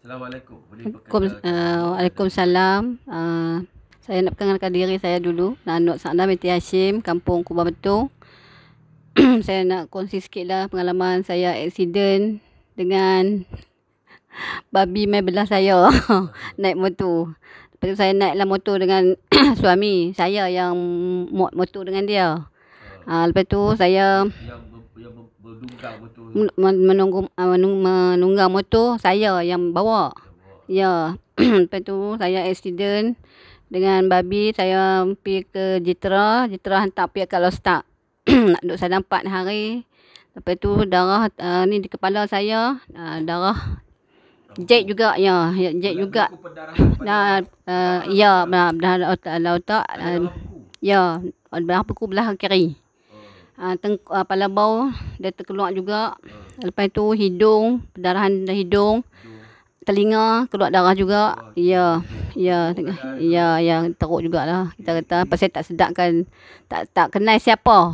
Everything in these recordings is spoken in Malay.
Assalamualaikum. Boleh perkenalkan. uh, Waalaikumsalam. Uh, saya nak perkenalkan diri saya dulu. Nanuk Sakna binti Hashim, Kampung Kubah Betung. saya nak kongsi sikit lah pengalaman saya aksiden dengan babi main belah saya naik motor. Lepas tu saya naiklah motor dengan suami saya yang mo- motor dengan dia. Uh, lepas tu saya Yang menunggu menung- menunggang motor saya yang bawa. Ya. Lepas tu saya aksiden dengan babi saya pergi ke Jitra, Jitra hantar pergi ke Lostak. Nak duduk sana 4 hari. Lepas tu darah uh, ni di kepala saya, uh, darah jet juga ya, ya jet juga. Dah uh, ya, dah dah otak uh, ya, belah buku belah kiri. Uh, teng uh, kepala bau dia terkeluar juga. Lepas tu hidung, pendarahan dari hidung, telinga keluar darah juga. Ya, ya, tengah, ya, ya teruk jugalah kita kata. Pasal tak sedap kan, tak tak kenal siapa.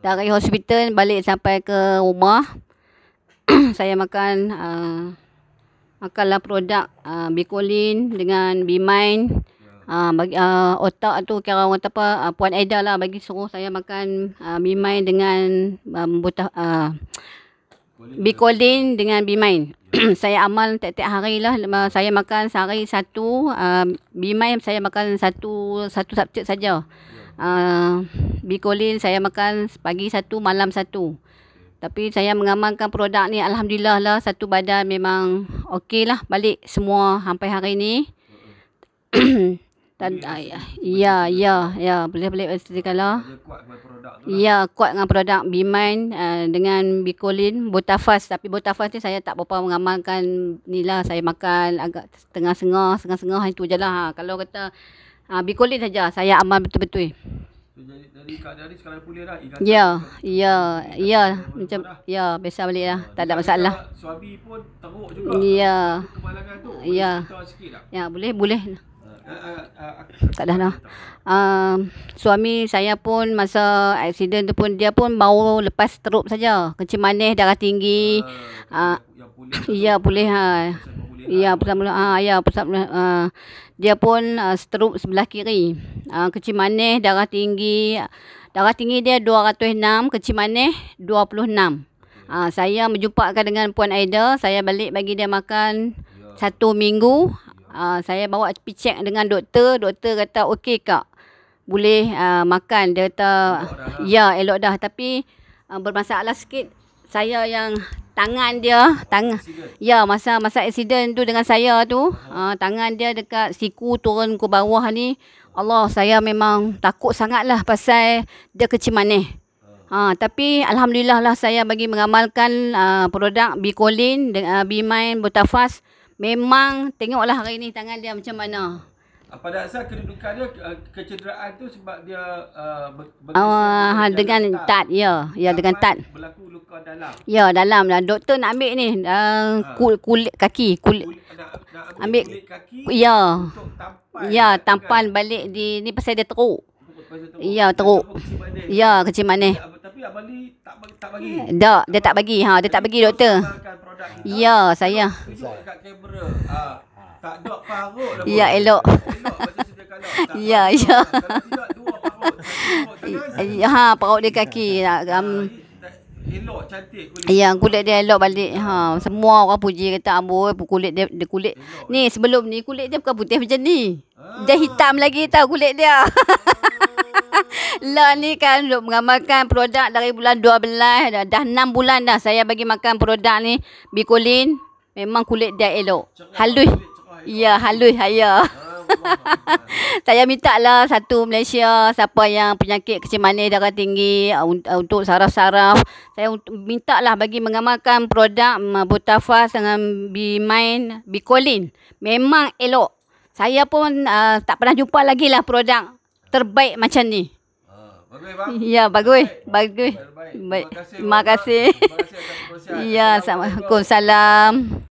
Dari hospital balik sampai ke rumah, saya makan uh, makanlah produk uh, Bicolin dengan Bimain. Uh, bagi uh, otak tu kira orang apa uh, Puan Aida lah bagi suruh saya makan uh, Bimain dengan um, buta, uh, Bicolin dengan Bimain. saya amal tiap-tiap hari lah. Saya makan sehari satu. Uh, Bimain saya makan satu satu subjek saja. Uh, Bicolin saya makan pagi satu, malam satu. Tapi saya mengamalkan produk ni Alhamdulillah lah satu badan memang okey lah balik semua sampai hari ni. Dan, uh, ya, ya, ya, boleh-boleh kalau. Dia kuat dengan produk tu lah. Ya, kuat dengan produk Bimain uh, dengan Bicolin, Botafast. Tapi Botafast ni saya tak berapa mengamalkan ni lah. Saya makan agak setengah-setengah, setengah-setengah itu je lah. Ha. Kalau kata uh, Bicolin saja, saya amal betul-betul. Jadi, jadi keadaan ni sekarang pulih. Ingatan Ya, ya, ya. Macam, dah. ya, biasa balik lah. Tak ada masalah. kalau Suami pun teruk juga. Ya, Kemalangan tu. Ya. Boleh cerita sikit tak? ya boleh, boleh. Tak dah dah. Uh, suami saya pun masa aksiden tu pun dia pun baru lepas teruk saja. Kencing manis, darah tinggi. uh, Ah. Ya, boleh ha. Pemulihan. Ya, pusat mula. Ha, ya, pusat mula. Uh, dia pun uh, stroke sebelah kiri. Uh, kecil manis, darah tinggi. Darah tinggi dia 206, kecil manis 26. Uh, saya menjumpakan dengan Puan Aida. Saya balik bagi dia makan Ya. satu minggu. Uh, saya bawa pergi check dengan doktor. Doktor kata okey kak. Boleh uh, makan. Dia kata Elok lah. ya elok dah. Tapi uh, bermasalah sikit. Saya yang tangan dia, tangan Accident. Ya, masa masa aksiden tu dengan saya tu, uh, tangan dia dekat siku turun ke bawah ni. Allah, saya memang takut sangatlah pasal dia kecil manis. Ha, tapi Alhamdulillah lah saya bagi mengamalkan uh, produk Bicolin, dengan uh, Bimain, Botafast. Memang tengoklah hari ni tangan dia macam mana. Uh, pada asal kedudukan dia kecederaan tu sebab dia uh, ber, Uh, ha, dengan tat, ya. Ya, dengan tat. Berlaku luka dalam. Ya, dalam lah. Doktor nak ambil ni, uh, kul, kulit kaki, kulit. Kulit, nak, nak ambil, Ambil- kulit kaki Ya. tampan. Ya, kan? tampan balik di, ni pasal dia teruk. Teruk. Ya, teruk. Ya, kecil manis. Ya, tapi Abang Lee tak, bagi- tak bagi. Tak, dia tak bagi. Ha, dia tak bagi doktor. Produk kita. Ya, saya. Tunjuk dekat kamera. Ah, tak dok parut lah. Ya, pun. elok. Elok Ya, ya. Kalau tidak dua parut. Parut kanan, Ha, parut dia kaki. Ha, um, Ah, tak- Elok cantik kulit. ya, kulit dia elok balik. Ha, semua orang puji kata amboi kulit dia, dia kulit. Ni sebelum ni kulit dia bukan putih macam ni. Dia hitam lagi tau kulit dia. Lah ni kan duk mengamalkan produk dari bulan 12 dah, dah 6 bulan dah saya bagi makan produk ni Bicolin. Memang kulit dia elok. Halus. Ya, halus saya. Ah. Saya minta lah satu Malaysia siapa yang penyakit kecil manis darah tinggi uh, uh, untuk saraf-saraf. Saya minta lah bagi mengamalkan produk um, Botafast dengan Bimain, Bicolin. Memang elok. Saya pun uh, tak pernah jumpa lagi lah produk terbaik macam ni. Bagus bang. Ya, bagus. Bagus. Baik. Baik. Terima kasih. Terima kasih. Terima kasih atas kebersihan. Ya, Assalamualaikum. Assalamualaikum. Salam.